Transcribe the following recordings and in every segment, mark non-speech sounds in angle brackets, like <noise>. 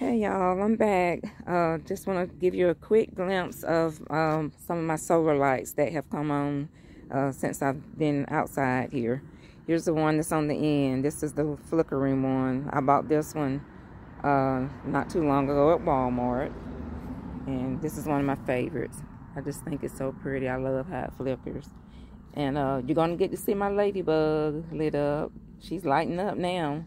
Hey y'all, I'm back. Uh, just want to give you a quick glimpse of um, some of my solar lights that have come on uh, since I've been outside here. Here's the one that's on the end. This is the flickering one. I bought this one uh, not too long ago at Walmart. And this is one of my favorites. I just think it's so pretty. I love how it flickers. And uh, you're to get to see my ladybug lit up. She's lighting up now.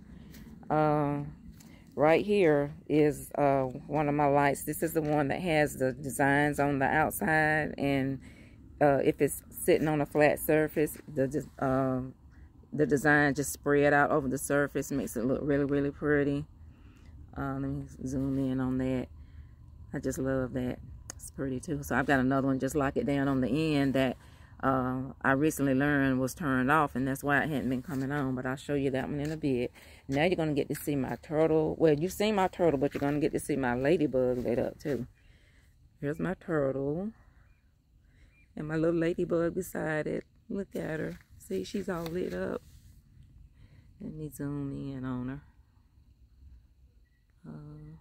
Right here is uh, one of my lights. This is the one that has the designs on the outside. And uh, if it's sitting on a flat surface, the, uh, the design just spread out over the surface. Makes it look really, really pretty. Uh, let me zoom in on that. I just love that. It's pretty too. So I've got another one just like it down on the end that uh, I recently learned was turned off and that's why it hadn't been coming on. But I'll show you that one in a bit. Now you're going to get to see my turtle. Well, you've seen my turtle, but you're going to get to see my ladybug lit up too. Here's my turtle. And my little ladybug beside it. Look at her. See, she's all lit up. Let me zoom in on her. Uh,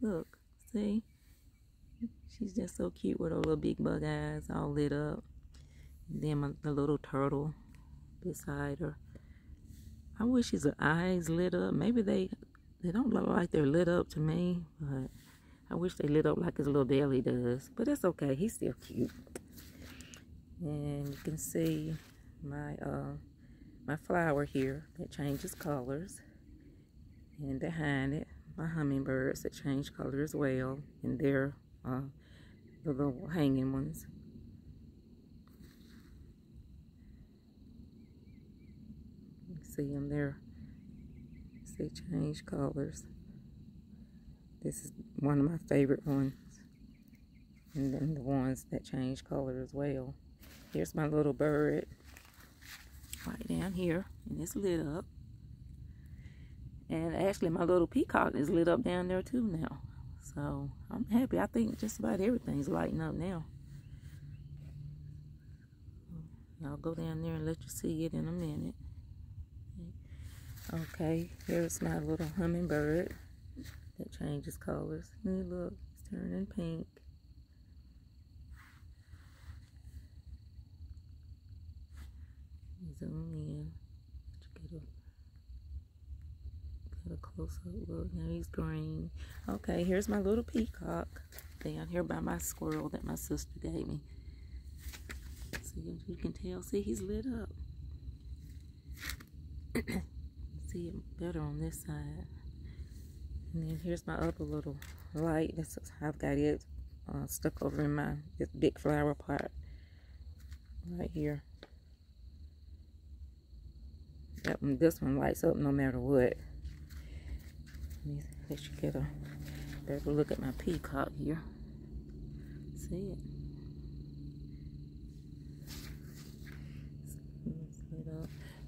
look, see? She's just so cute with her little big bug eyes all lit up. Then the little turtle beside her. I wish his eyes lit up. Maybe they they don't look like they're lit up to me, but I wish they lit up like his little belly does. But that's okay. He's still cute. And you can see my uh my flower here that changes colors. And behind it, my hummingbirds that change color as well. And they're uh, the little hanging ones. See them there. They change colors. This is one of my favorite ones. And then the ones that change color as well. Here's my little bird right down here. And it's lit up. And actually my little peacock is lit up down there too now. So I'm happy. I think just about everything's lighting up now. I'll go down there and let you see it in a minute. Okay, here's my little hummingbird that changes colors. And look, it's turning pink. Zoom in. Get a, get a close up look. Now he's green. Okay, here's my little peacock down here by my squirrel that my sister gave me. See, you can tell. See, he's lit up. <clears throat> see it better on this side. And then here's my other little light. That's I've got it uh, stuck over in my this big flower pot right here. That one, this one lights up no matter what. Let me let you get a better look at my peacock here. See it?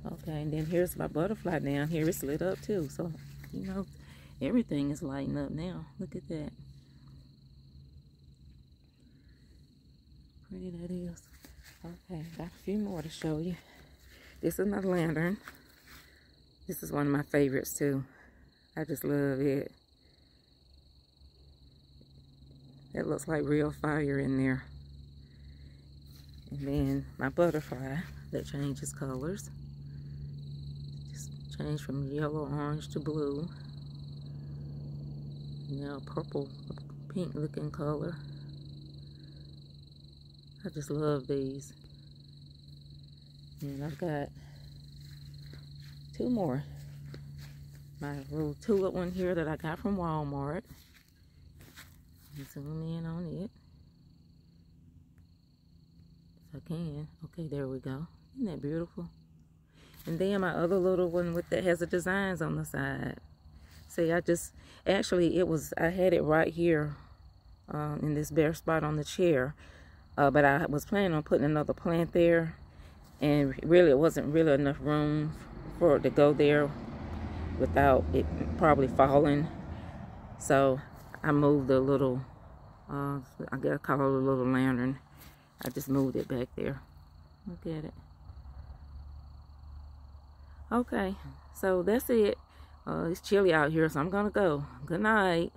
Okay, and then here's my butterfly down here. It's lit up too. So, you know, everything is lighting up now. Look at that. Pretty that is. Okay, got a few more to show you. This is my lantern. This is one of my favorites too. I just love it. It looks like real fire in there. And then my butterfly that changes colors. Change from yellow, orange to blue. Now purple, pink looking color. I just love these. And I've got two more. My little tulip one here that I got from Walmart. Zoom in on it. If I can. Okay, there we go. Isn't that beautiful? And then my other little one with that has the designs on the side. See, I just, actually it was, I had it right here um, in this bare spot on the chair. Uh, but I was planning on putting another plant there. And really, it wasn't really enough room for it to go there without it probably falling. So I moved the little, uh, I gotta call it a little lantern. I just moved it back there. Look at it. Okay, so that's it. Uh, it's chilly out here, so I'm to go. Good night.